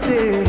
ter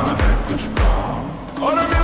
gone, it.